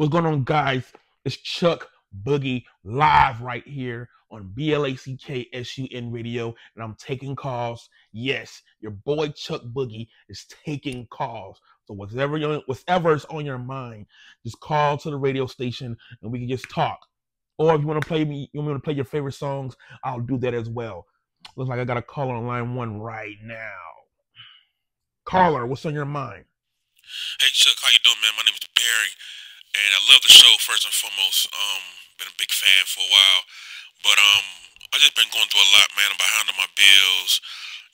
What's going on, guys? It's Chuck Boogie live right here on BLACKSUN radio, and I'm taking calls. Yes, your boy Chuck Boogie is taking calls. So whatever you whatever's on your mind, just call to the radio station and we can just talk. Or if you want to play me, you want me to play your favorite songs, I'll do that as well. Looks like I got a caller on line one right now. Caller, what's on your mind? Hey Chuck, how you doing, man? My name is Barry and I love the show first and foremost. Um, been a big fan for a while, but um, I just been going through a lot, man. I'm behind on my bills.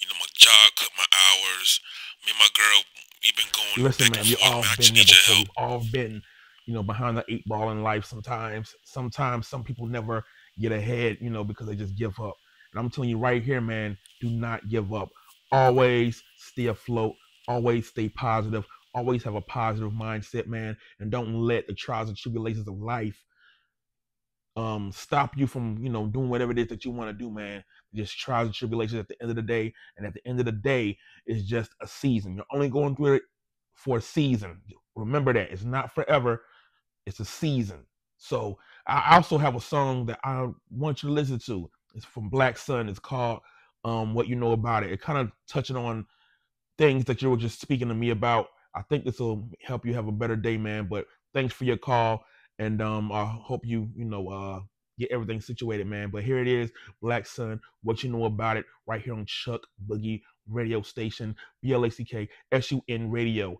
You know, my job cut my hours. Me and my girl, we've been going. Listen, man, we all man. Been just there need your before. help. We've all been, you know, behind the eight ball in life. Sometimes, sometimes some people never get ahead, you know, because they just give up. And I'm telling you right here, man, do not give up. Always stay afloat. Always stay positive. Always have a positive mindset, man, and don't let the trials and tribulations of life um stop you from you know doing whatever it is that you want to do man. Just trials and tribulations at the end of the day and at the end of the day it's just a season. You're only going through it for a season. Remember that. It's not forever. It's a season. So i also have a song that i want you to listen to. It's from Blacksun. It's called um what you know about it. It kind of touching on things that you were just speaking to me about i think this will help you have a better day man but thanks for your call and um i hope you you know uh get everything situated man. But here it is Blacksun what you know about it right here on chuck boogie radio station Blacksun radio